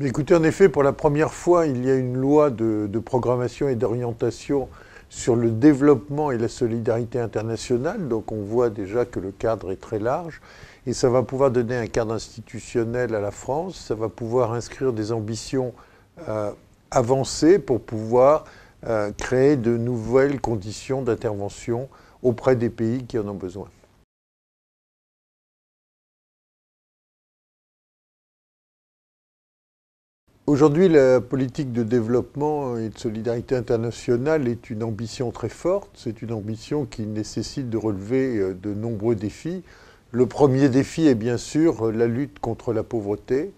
Mais écoutez, en effet, pour la première fois, il y a une loi de, programmation et d'orientation sur le développement et la solidarité internationale. Donc on voit déjà que le cadre est très large. Et ça va pouvoir donner un cadre institutionnel à la France. Ça va pouvoir inscrire des ambitions euh, avancées pour pouvoir euh, créer de nouvelles conditions d'intervention auprès des pays qui en ont besoin. Aujourd'hui, la politique de développement et de solidarité internationale est une ambition très forte. C'est une ambition qui nécessite de relever euh, de nombreux défis. Le premier défi est bien sûr la lutte contre la pauvreté.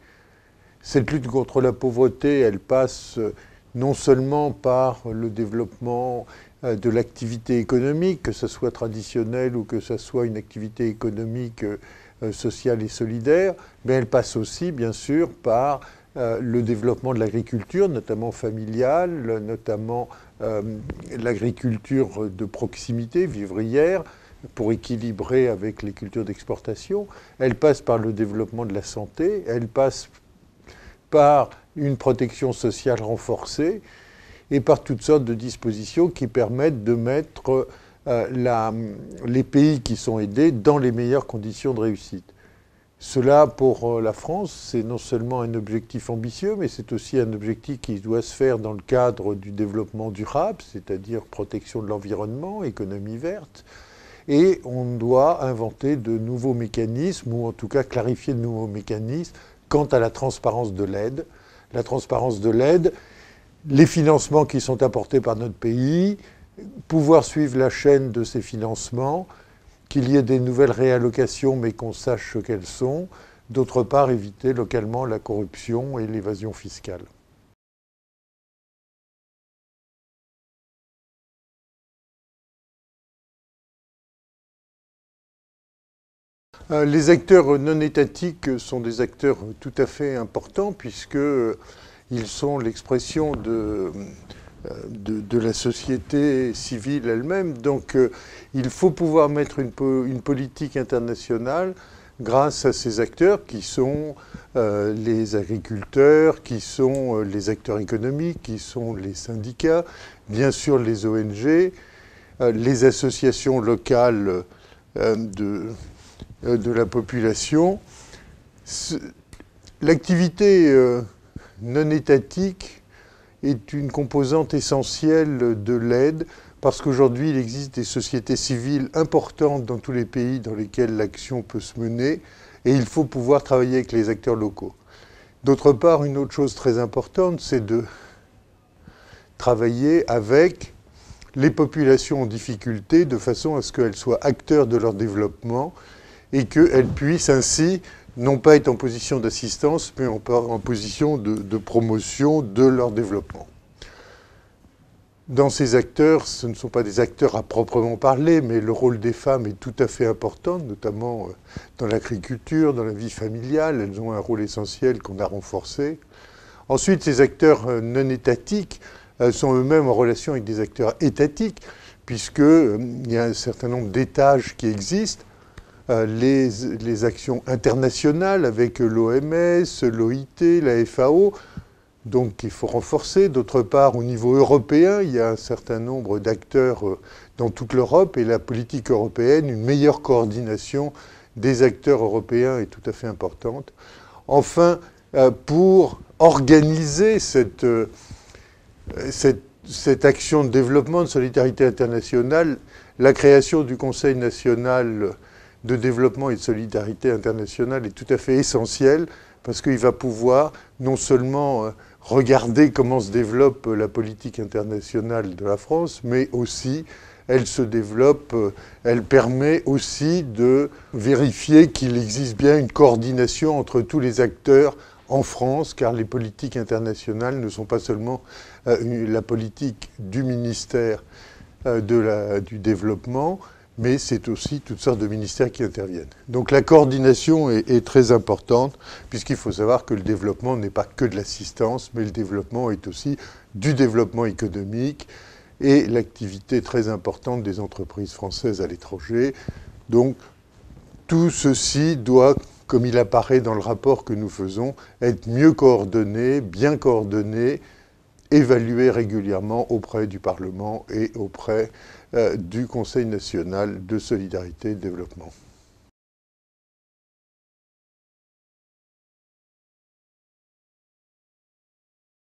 Cette lutte contre la pauvreté, elle passe euh, non seulement par le développement euh, de l'activité économique, que ce soit traditionnelle ou que ce soit une activité économique sociale et solidaire, mais elle passe aussi, bien sûr, par euh, le développement de l'agriculture, notamment familiale, notamment euh, l'agriculture de proximité, vivrière, pour équilibrer avec les cultures d'exportation. Elle passe par le développement de la santé, elle passe par une protection sociale renforcée et par toutes sortes de dispositions qui permettent de mettre euh, les pays qui sont aidés dans les meilleures conditions de réussite. Cela, pour euh, la France, c'est non seulement un objectif ambitieux, mais c'est aussi un objectif qui doit se faire dans le cadre du développement durable, c'est-à-dire protection de l'environnement, économie verte. Et on doit inventer de nouveaux mécanismes, ou en tout cas clarifier de nouveaux mécanismes quant à la transparence de l'aide. La transparence de l'aide, les financements qui sont apportés par notre pays, pouvoir suivre la chaîne de ces financements, qu'il y ait des nouvelles réallocations, mais qu'on sache ce qu'elles sont. D'autre part, éviter localement la corruption et l'évasion fiscale. Euh, les acteurs non étatiques sont des acteurs tout à fait importants puisqu'ils sont l'expression euh, de, la société civile elle-même. Donc euh, il faut pouvoir mettre une, politique internationale grâce à ces acteurs qui sont euh, les agriculteurs, qui sont les acteurs économiques, qui sont les syndicats, bien sûr les ONG, les associations locales de, de, la population. L'activité non étatique est une composante essentielle de l'aide parce qu'aujourd'hui, il existe des sociétés civiles importantes dans tous les pays dans lesquels l'action peut se mener et il faut pouvoir travailler avec les acteurs locaux. D'autre part, une autre chose très importante, c'est de travailler avec les populations en difficulté de façon à ce qu'elles soient acteurs de leur développement et qu'elles puissent ainsi non pas être en position d'assistance, mais en, position de, promotion de leur développement. Dans ces acteurs, ce ne sont pas des acteurs à proprement parler, mais le rôle des femmes est tout à fait important, notamment euh, dans l'agriculture, dans la vie familiale. Elles ont un rôle essentiel qu'on a renforcé. Ensuite, ces acteurs euh, non étatiques euh, sont eux-mêmes en relation avec des acteurs étatiques, puisqu'il y a un certain nombre d'étages qui existent euh, les, actions internationales avec l'OMS, l'OIT, la FAO, donc qu'il faut renforcer. D'autre part, au niveau européen, il y a un certain nombre d'acteurs euh, dans toute l'Europe et la politique européenne, une meilleure coordination des acteurs européens est tout à fait importante. Enfin, euh, pour organiser cette, cette action de développement de solidarité internationale, la création du Conseil national de développement et de solidarité internationale est tout à fait essentiel parce qu'il va pouvoir non seulement euh, regarder comment se développe la politique internationale de la France, mais aussi elle se développe, euh, elle permet aussi de vérifier qu'il existe bien une coordination entre tous les acteurs en France, car les politiques internationales ne sont pas seulement euh, la politique du ministère du développement, mais c'est aussi toutes sortes de ministères qui interviennent. Donc la coordination est, très importante, puisqu'il faut savoir que le développement n'est pas que de l'assistance, mais le développement est aussi du développement économique et l'activité très importante des entreprises françaises à l'étranger. Donc tout ceci doit comme il apparaît dans le rapport que nous faisons, être mieux coordonnés, bien coordonnés, évalués régulièrement auprès du Parlement et auprès euh, du Conseil national de solidarité et de développement.